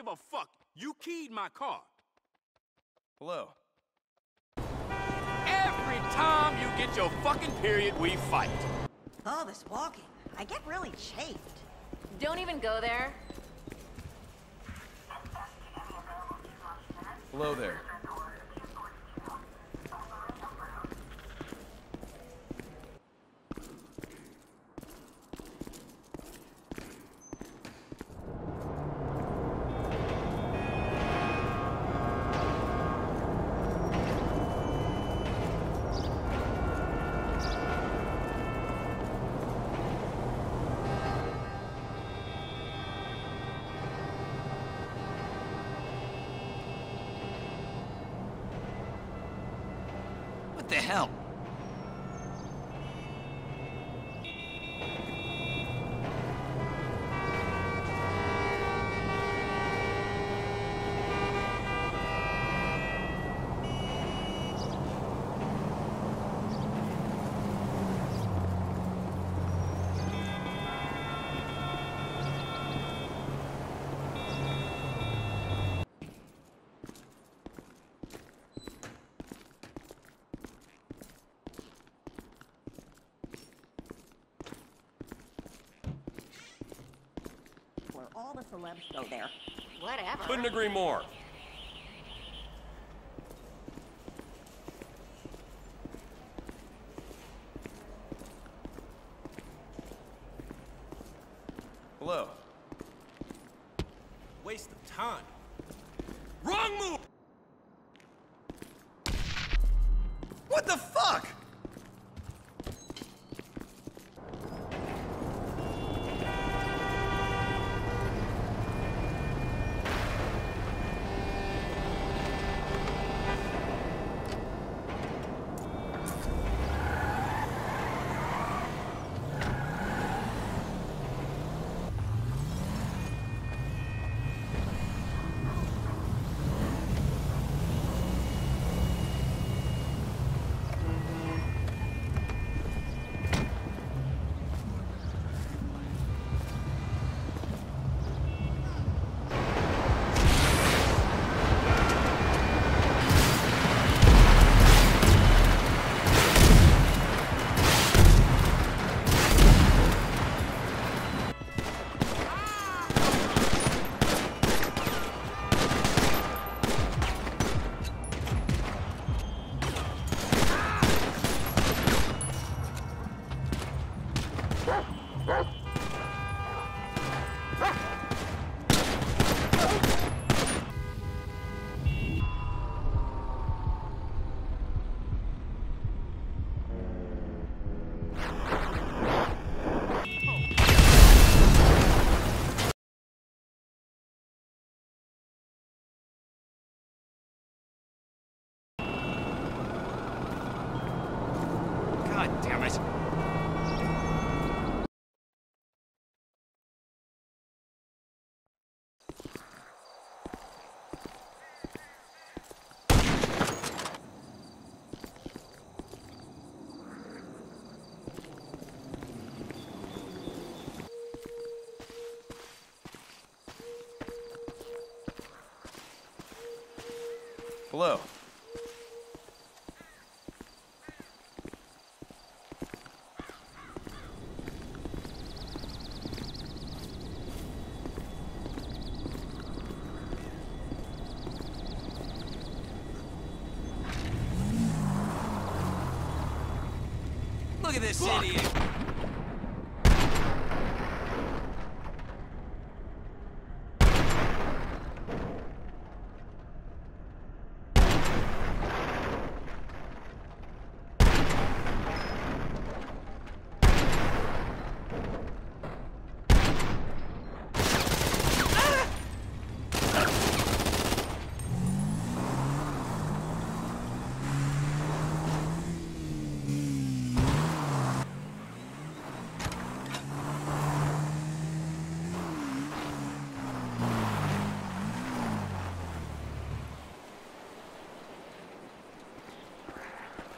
give a fuck. You keyed my car. Hello. Every time you get your fucking period, we fight. All this walking, I get really chafed. Don't even go there. Hello there. The hell? All the celebs go there. Whatever. Couldn't agree more. Hello. Look at this idiot.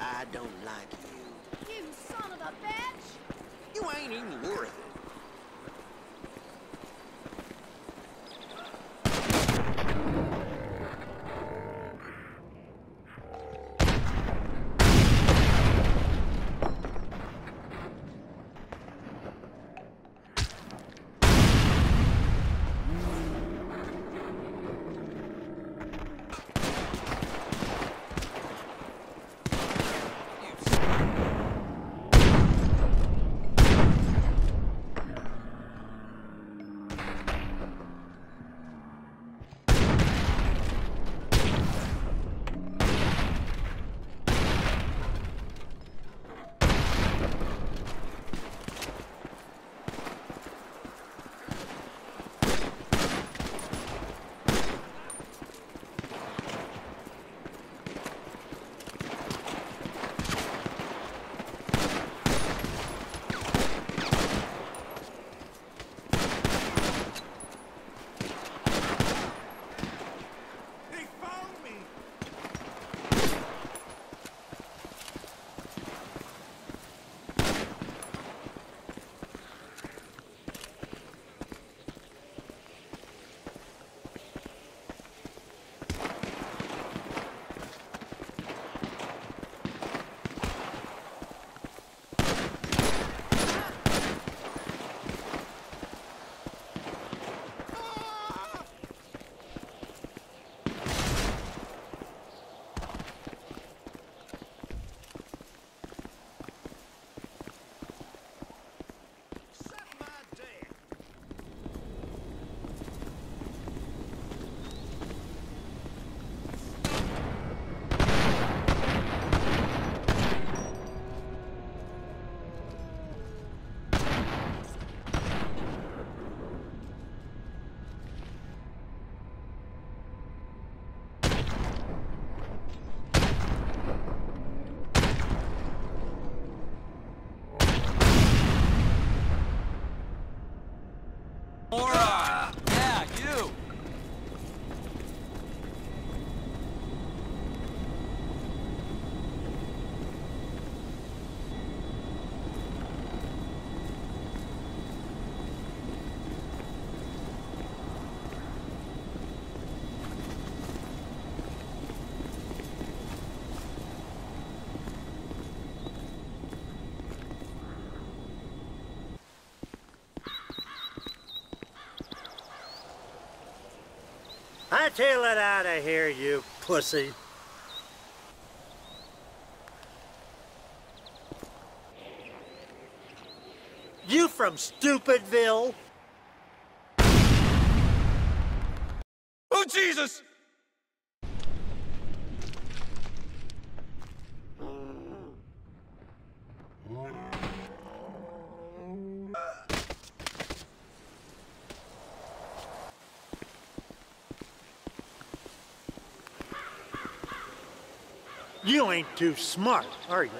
I don't like you. You son of a bitch! You ain't even worth it. I tail it out of here, you pussy. You from Stupidville? Oh, Jesus! You ain't too smart, are you?